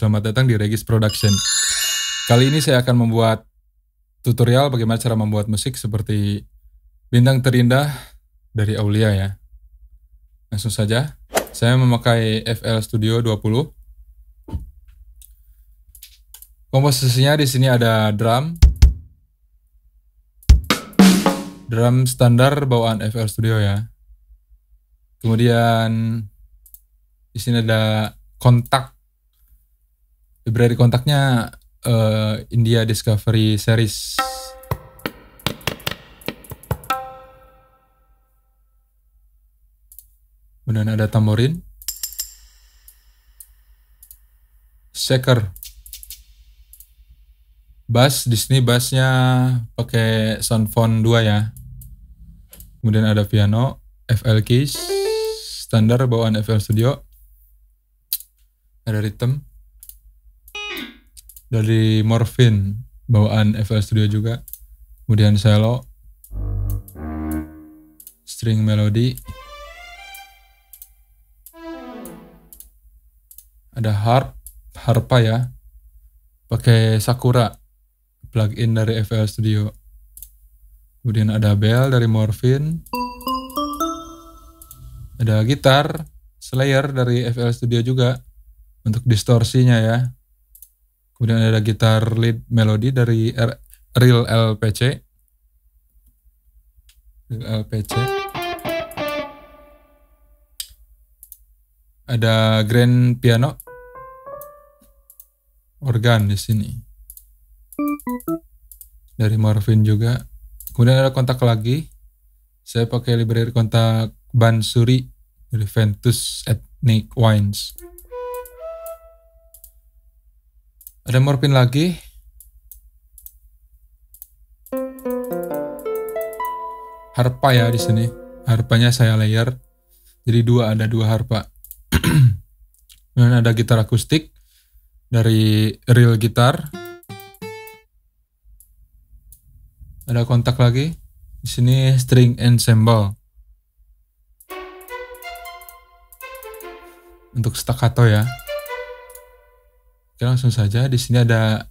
Selamat datang di Regis Production. Kali ini saya akan membuat tutorial bagaimana cara membuat musik seperti Bintang Terindah dari Aulia ya. Langsung saja, saya memakai FL Studio 20. Komposisinya di sini ada drum, drum standar bawaan FL Studio ya. Kemudian di sini ada kontak library kontaknya uh, India Discovery Series. Kemudian ada tamborin, shaker, bass di sini bassnya pakai soundphone 2 ya. Kemudian ada piano, FL keys, standar bawaan FL Studio. Ada rhythm, dari Morphin bawaan FL Studio juga. Kemudian cello, string melody, ada harp, harpa ya, pakai Sakura, plugin dari FL Studio. Kemudian ada bell dari Morphin, ada gitar, Slayer dari FL Studio juga untuk distorsinya ya. Kemudian ada gitar lead melody dari R Real LPC. Real LPC. Ada grand piano. Organ di sini. Dari Morphin juga. Kemudian ada kontak lagi. Saya pakai library kontak Bansuri dari Ventus Ethnic Wines. Ada morfin lagi. Harpa ya di sini. Harpanya saya layer. Jadi dua ada dua harpa. Kemudian ada gitar akustik dari real gitar. Ada kontak lagi. Di sini string ensemble. Untuk staccato ya. Oke, langsung saja. Di sini ada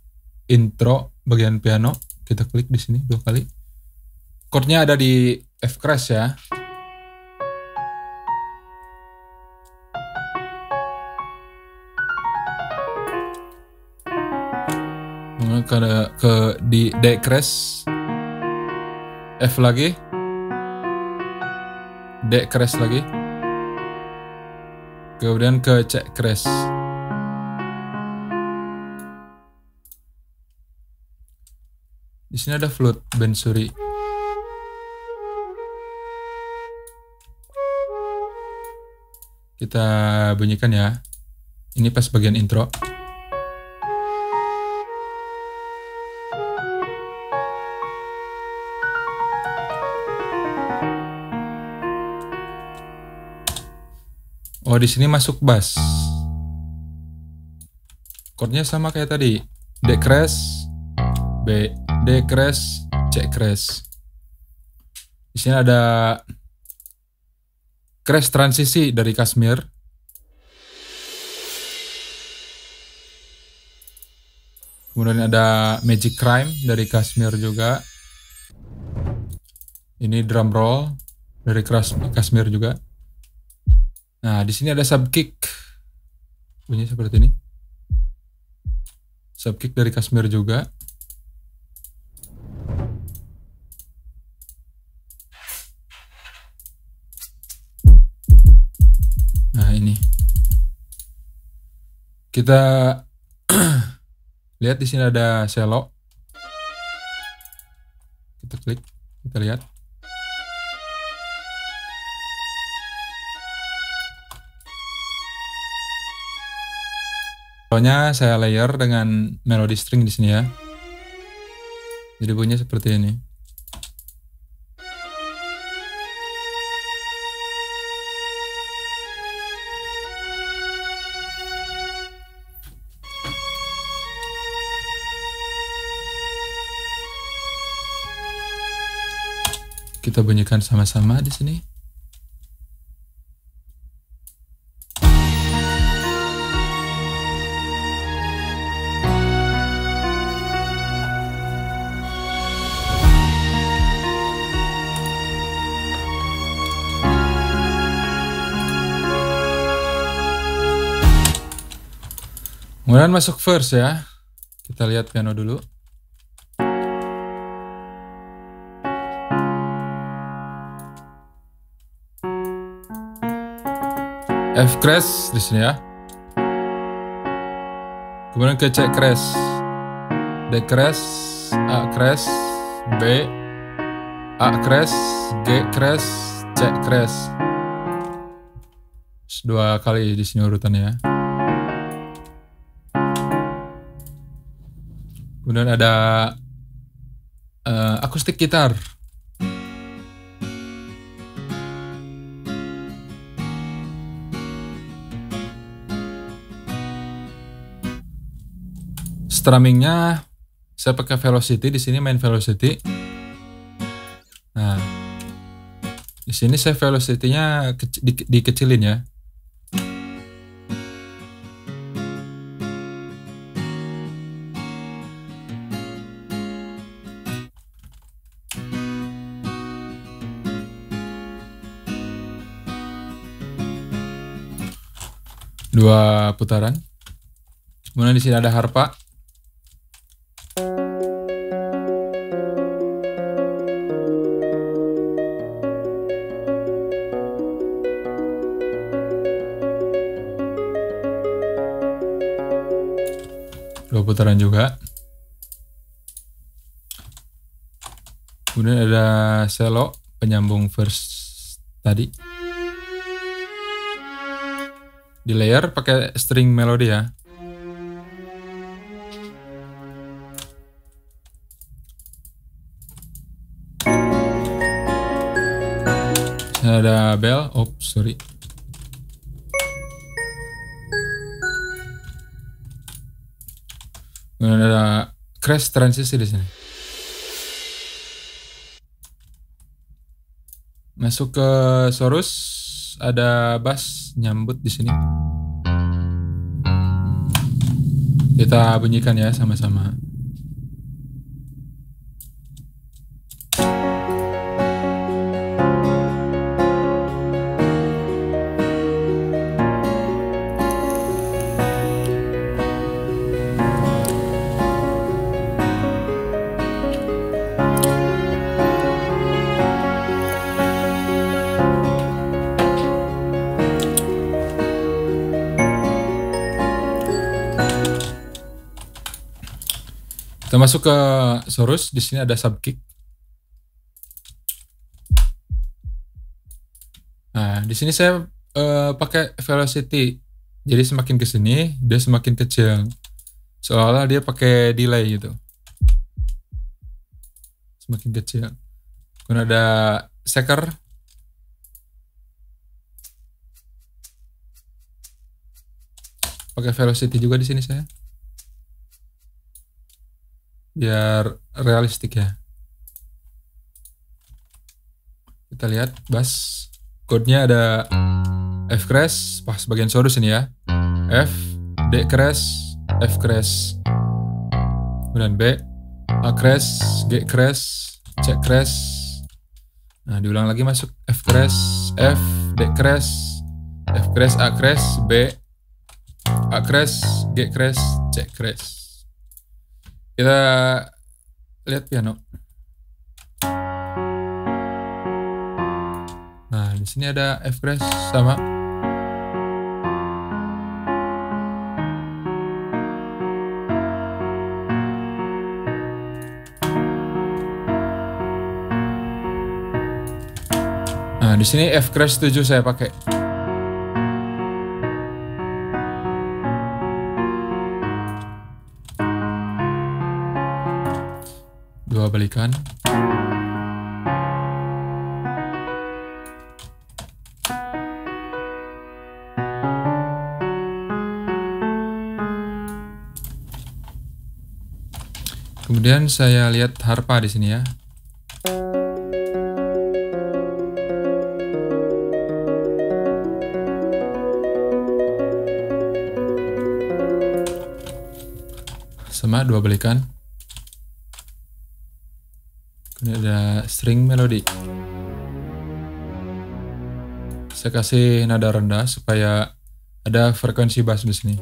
intro bagian piano. Kita klik di sini dua kali. Chordnya ada di F crash ya. ke, ke di D crash F lagi D crash lagi kemudian ke C crash Di sini ada flute bensuri. Kita bunyikan ya. Ini pas bagian intro. Oh, di sini masuk bass. Chordnya sama kayak tadi. D crash, B D crash, C crash. Di sini ada crash transisi dari Kashmir. Kemudian ada Magic Crime dari Kashmir juga. Ini drum roll dari Kashmir juga. Nah, di sini ada sub kick. Bunyi seperti ini. Sub kick dari Kashmir juga. Kita lihat di sini ada cello. Kita klik, kita lihat. Cellonya saya layer dengan melodi string di sini ya. Jadi bunyinya seperti ini. kita bunyikan sama-sama di sini. Kemudian masuk first ya. Kita lihat piano dulu. F crash di sini ya. Kemudian ke C crash. D crash, A crash, B A crash, G crash, C crash. Dua kali di sini urutannya ya. Kemudian ada uh, akustik gitar. Strummingnya saya pakai velocity di sini main velocity. Nah, di sini saya velocity-nya di, dikecilin ya. dua putaran. Kemudian di sini ada harpa. Putaran juga. Kemudian ada selo penyambung verse tadi. di layer pakai string melodi ya. Ada bell, oh sorry. Ada crash transisi di sini. Masuk ke Sorus, ada bass nyambut di sini. Kita bunyikan ya sama-sama. Masuk ke Sorus. Di sini ada subkick. Nah, di sini saya uh, pakai velocity. Jadi semakin ke sini dia semakin kecil. Seolah dia pakai delay gitu. Semakin kecil. Kemudian ada seker. Pakai velocity juga di sini saya biar realistik ya. Kita lihat bass. Chordnya ada F crash pas bagian chorus ini ya. F D crash F crash. Kemudian B A crash G crash C crash. Nah diulang lagi masuk. F crash F D crash. F crash A crash B A crash G crash C crash kita lihat piano. Nah, di sini ada F crash sama Nah, di sini F crash 7 saya pakai. Balikan Kemudian saya lihat harpa di sini ya. Sama dua balikan. Anu, melodi. Saya kasih nada rendah supaya ada frekuensi bass di sini.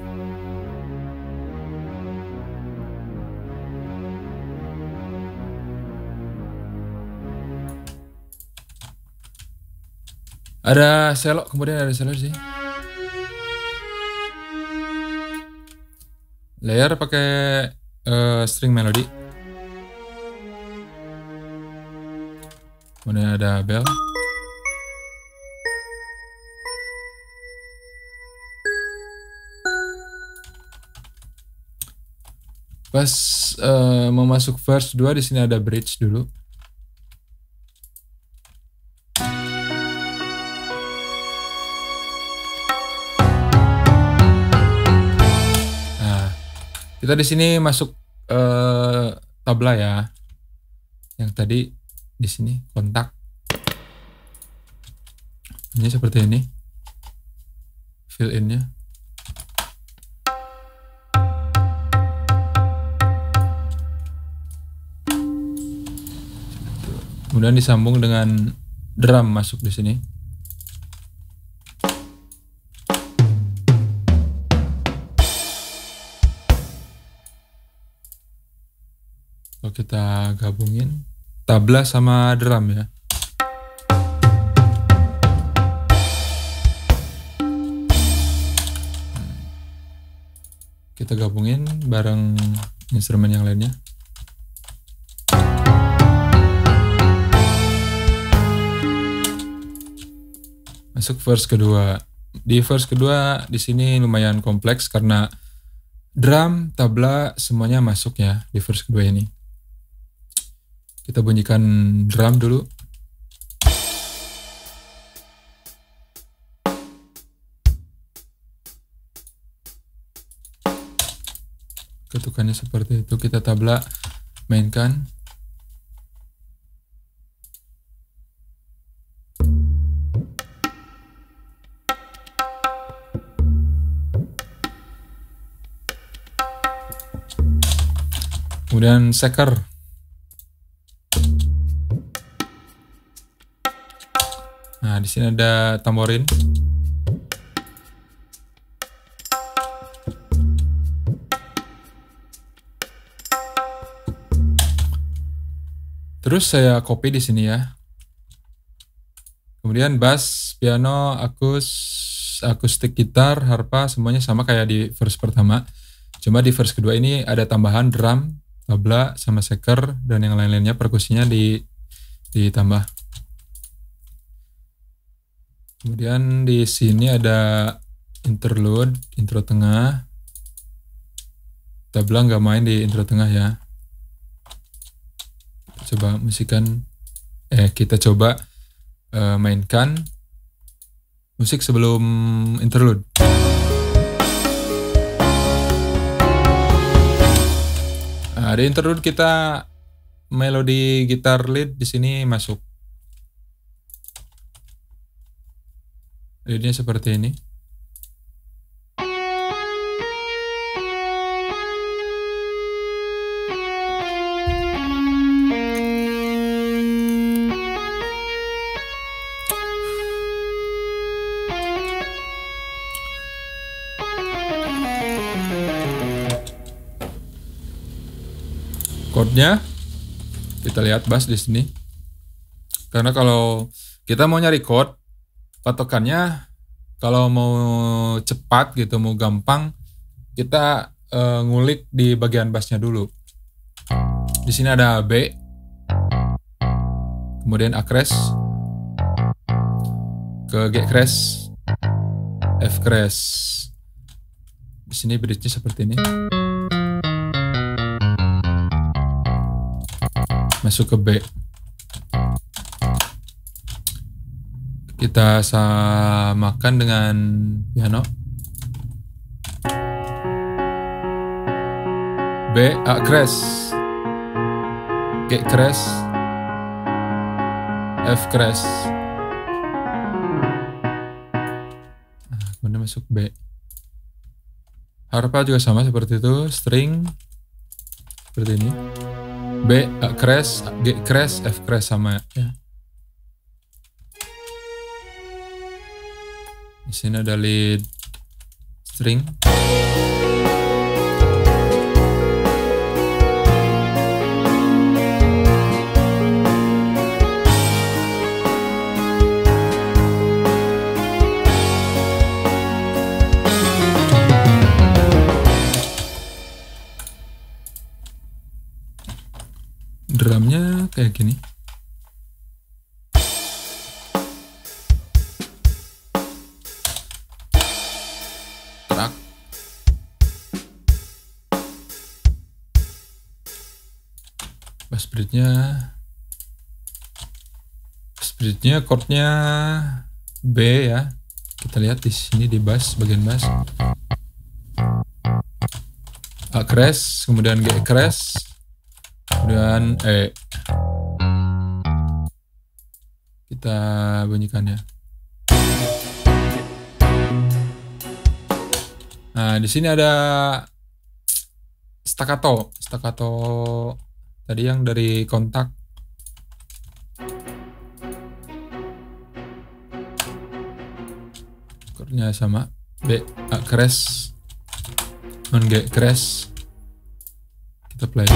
Ada selok, kemudian ada selok sih. Layer pakai uh, string melody. Kemudian ada bell. Pas uh, mau masuk verse 2 di sini ada bridge dulu. Nah, kita di sini masuk uh, tabla ya. Yang tadi di sini kontak. Ini seperti ini. Fill in-nya. Kemudian disambung dengan drum masuk di sini. Kalau kita gabungin tabla sama drum ya. Kita gabungin bareng instrumen yang lainnya. Masuk verse kedua. Di verse kedua di sini lumayan kompleks karena drum, tabla semuanya masuk ya di verse kedua ini. Kita bunyikan drum dulu. Ketukannya seperti itu. Kita tabla mainkan. Kemudian seker. Nah, di sini ada tamborin. Terus saya copy di sini ya. Kemudian bass, piano, akus, akustik gitar, harpa semuanya sama kayak di verse pertama. Cuma di verse kedua ini ada tambahan drum, tabla sama seker dan yang lain-lainnya perkusinya di ditambah. Kemudian di sini ada interlude, intro tengah. Tabla nggak main di intro tengah ya. Coba musikan, eh kita coba uh, mainkan musik sebelum interlude. Nah, di interlude kita melodi gitar lead di sini masuk. Leadnya seperti ini. chordnya kita lihat bass di sini karena kalau kita mau nyari chord patokannya kalau mau cepat gitu mau gampang kita uh, ngulik di bagian bassnya dulu. Di sini ada B kemudian A crash ke G crash F crash. Di sini bridge-nya seperti ini. Masuk ke B. Kita samakan dengan piano. B A crash. G crash. F crash. Nah, kemudian masuk B. Harpa juga sama seperti itu, string seperti ini. B A crash, G crash, F crash sama ya. Di sini ada lead string. Bass bridge-nya chordnya B ya. Kita lihat di sini di bass bagian bass. A crash kemudian G crash. Kemudian E. Kita bunyikannya nah di sini ada staccato. Staccato tadi yang dari kontak. Chordnya sama B A crash non G crash kita play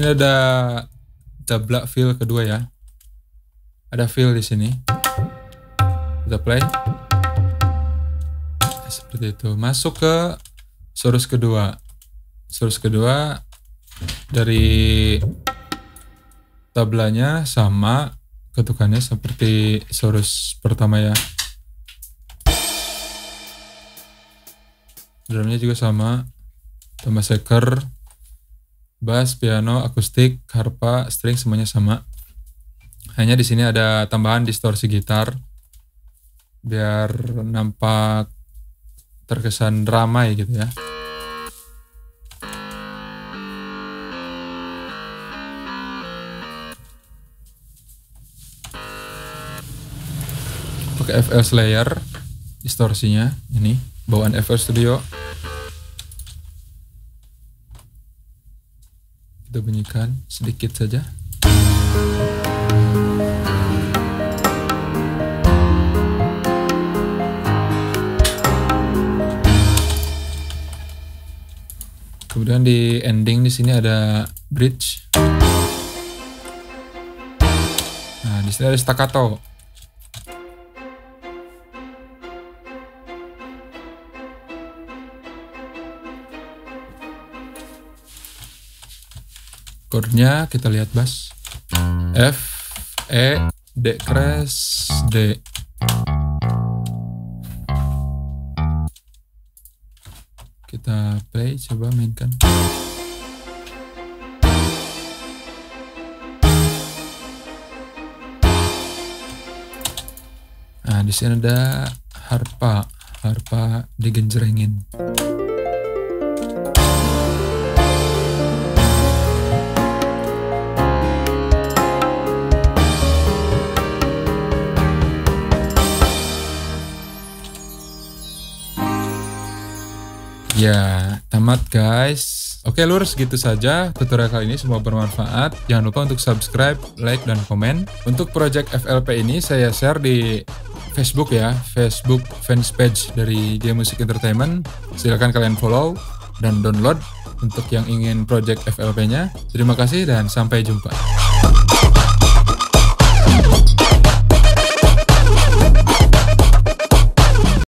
sini ada tabla fill kedua ya. Ada fill di sini. Kita play. Seperti itu. Masuk ke chorus kedua. Chorus kedua dari tablanya sama ketukannya seperti chorus pertama ya. Drumnya juga sama. Tambah shaker, bass, piano, akustik, harpa, string semuanya sama. Hanya di sini ada tambahan distorsi gitar biar nampak terkesan ramai gitu ya. Pakai FL Slayer distorsinya ini bawaan FL Studio. Kita bunyikan sedikit saja. Kemudian di ending di sini ada bridge. Nah, di sini ada staccato. Chordnya kita lihat bass. F, E, D crash, D. Kita play, coba mainkan. Nah, di sini ada harpa, harpa digenjrengin. Ya, tamat guys. Oke lur, segitu saja tutorial kali ini. Semua bermanfaat. Jangan lupa untuk subscribe, like, dan komen. Untuk project FLP ini saya share di Facebook ya, Facebook fans page dari Dia Music Entertainment. Silahkan kalian follow dan download untuk yang ingin project FLP-nya. Terima kasih dan sampai jumpa.